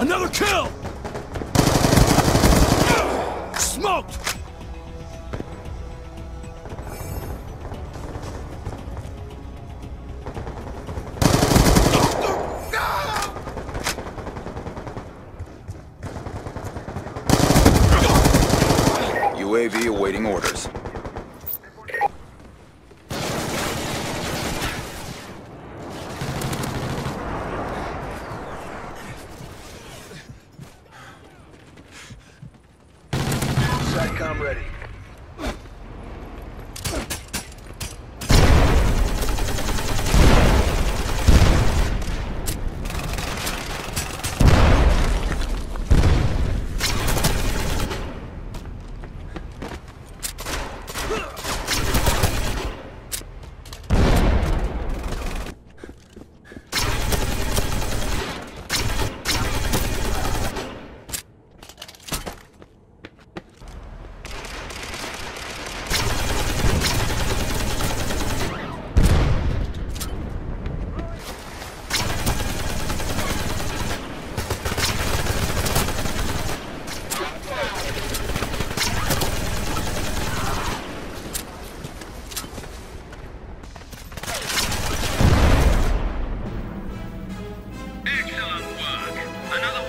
Another kill! Smoked! UAV awaiting orders. SATCOM ready. Huh! Another